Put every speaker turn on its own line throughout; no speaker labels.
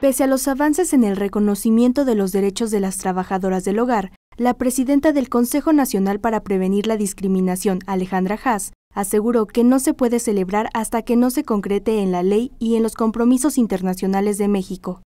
Pese a los avances en el reconocimiento de los derechos de las trabajadoras del hogar, la presidenta del Consejo Nacional para Prevenir la Discriminación, Alejandra Haas, aseguró que no se puede celebrar hasta que no se concrete en la ley y en los compromisos internacionales de México.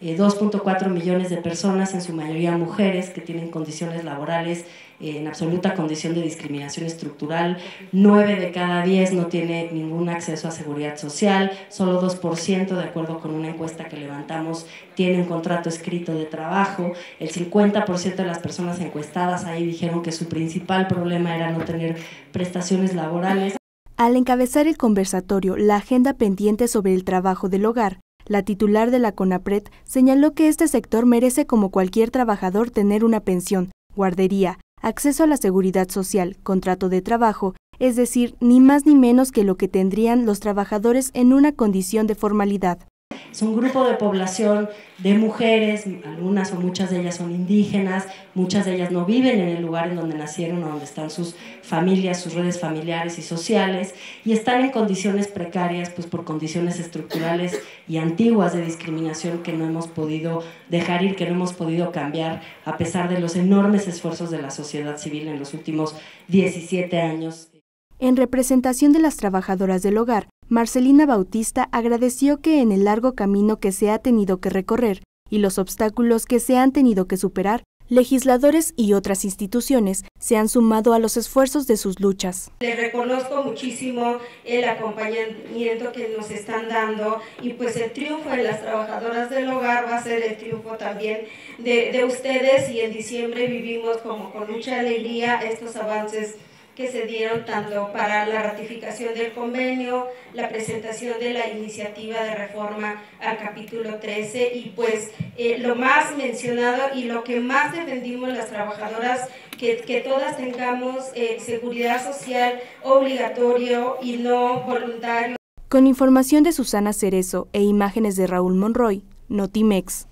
2.4 eh, millones de personas, en su mayoría mujeres, que tienen condiciones laborales eh, en absoluta condición de discriminación estructural. 9 de cada 10 no tiene ningún acceso a seguridad social. Solo 2%, de acuerdo con una encuesta que levantamos, tiene un contrato escrito de trabajo. El 50% de las personas encuestadas ahí dijeron que su principal problema era no tener prestaciones laborales.
Al encabezar el conversatorio La agenda pendiente sobre el trabajo del hogar, la titular de la CONAPRED señaló que este sector merece como cualquier trabajador tener una pensión, guardería, acceso a la seguridad social, contrato de trabajo, es decir, ni más ni menos que lo que tendrían los trabajadores en una condición de formalidad.
Es un grupo de población de mujeres, algunas o muchas de ellas son indígenas, muchas de ellas no viven en el lugar en donde nacieron o donde están sus familias, sus redes familiares y sociales, y están en condiciones precarias, pues por condiciones estructurales y antiguas de discriminación que no hemos podido dejar ir, que no hemos podido cambiar, a pesar de los enormes esfuerzos de la sociedad civil en los últimos 17 años.
En representación de las trabajadoras del hogar, Marcelina Bautista agradeció que en el largo camino que se ha tenido que recorrer y los obstáculos que se han tenido que superar, legisladores y otras instituciones se han sumado a los esfuerzos de sus luchas.
Les reconozco muchísimo el acompañamiento que nos están dando y pues el triunfo de las trabajadoras del hogar va a ser el triunfo también de, de ustedes y en diciembre vivimos como con mucha alegría estos avances que se dieron tanto para la ratificación del convenio, la presentación de la iniciativa de reforma al capítulo 13 y pues eh, lo más mencionado y lo que más defendimos las trabajadoras, que, que todas tengamos eh, seguridad social obligatorio y no voluntario.
Con información de Susana Cerezo e imágenes de Raúl Monroy, Notimex.